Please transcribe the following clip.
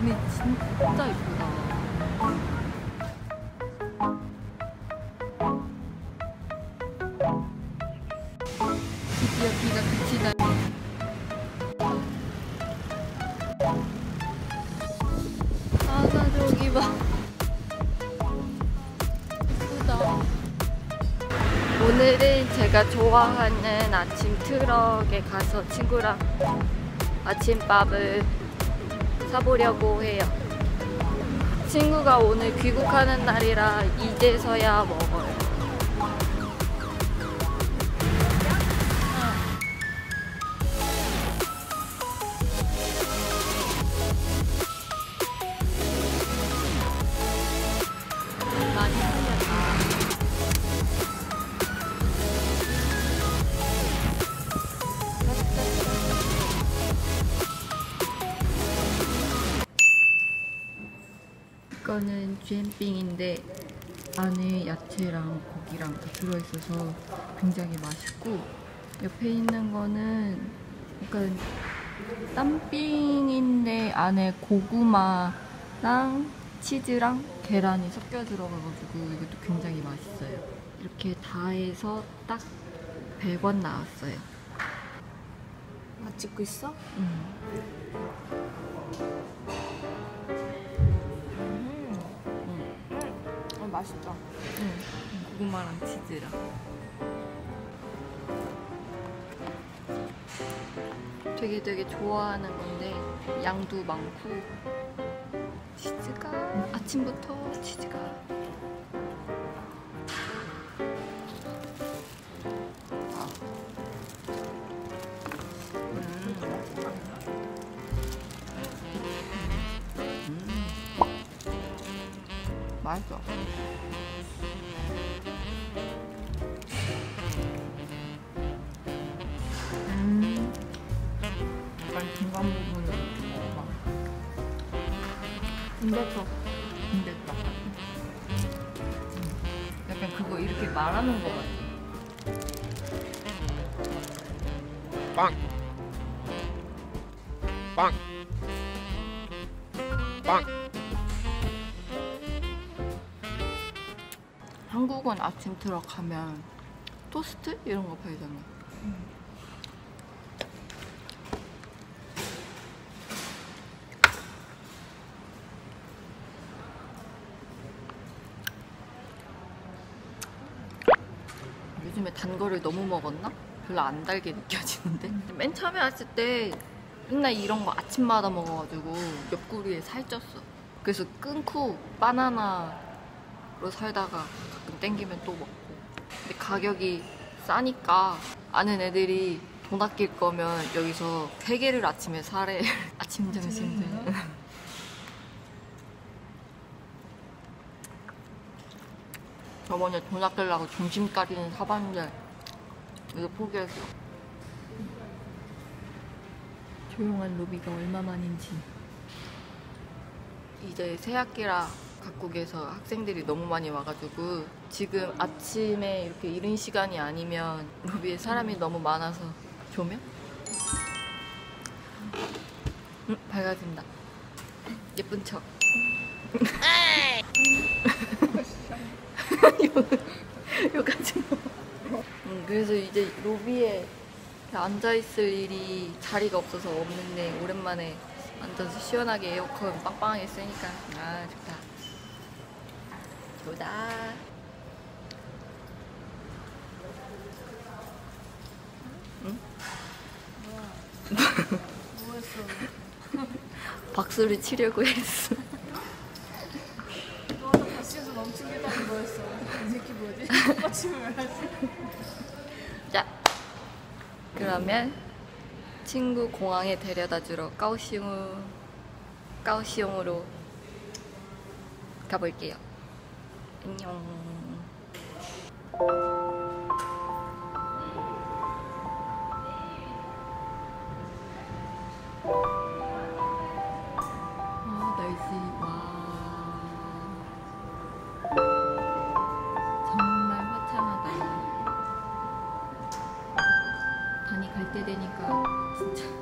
진짜 이쁘다. 드디어 비가 그치다니. 아, 저기 봐. 이쁘다. 오늘은 제가 좋아하는 아침 트럭에 가서 친구랑 아침밥을 사보려고 해요. 친구가 오늘 귀국하는 날이라 이제서야 먹어요. 거는 쥐엠빙인데 안에 야채랑 고기랑 다 들어있어서 굉장히 맛있고 옆에 있는 거는 약간 땀빙인데 안에 고구마랑 치즈랑 계란이 섞여 들어가가지고 이것도 굉장히 맛있어요. 이렇게 다 해서 딱 100원 나왔어요. 아 찍고 있어? 음. 맛있다. 응, 고구마랑 치즈랑. 되게 되게 좋아하는 건데 양도 많고 치즈가 아침부터 치즈가 맛있어. 음. 약간 중간 부분을 이렇게 먹어봐. 인베터. 빈대떡. 약간 그거 이렇게 말하는 거 같아. 빵. 빵. 빵. 한국은 아침 트럭 가면 토스트 이런 거 팔잖아. 요즘에 단 거를 너무 먹었나? 별로 안 달게 느껴지는데? 맨 처음에 왔을 때 맨날 이런 거 아침마다 먹어가지고 옆구리에 살쪘어. 그래서 끊고 바나나로 살다가 땡기면 또 먹고. 근데 가격이 싸니까 아는 애들이 돈 아낄 거면 여기서 세 개를 아침에 사래. 아침 점심 등. 저번에 돈 아끼려고 점심까지는 사봤는데 이거 포기했어. 조용한 로비가 얼마만인지. 이제 새 학기라 각국에서 학생들이 너무 많이 와가지고 지금 아침에 이렇게 이른 시간이 아니면 로비에 사람이 너무 많아서 조명? 음, 밝아진다. 예쁜 척. 요 같은 거. 음, 그래서 이제 로비에 앉아있을 일이 자리가 없어서 없는데 오랜만에 앉아서 시원하게 에어컨 빵빵하게 쓰니까 아 좋다. 좋다. 뭐했어? 박수를 치려고 했어. 너가 다시에서 넘치겠다는 뭐였어? 이 새끼 뭐지? 왜 하지? 자, 그러면 친구 공항에 데려다 주러 까오시옹, 까오시옹으로 가볼게요. 안녕. 기대되니까 진짜.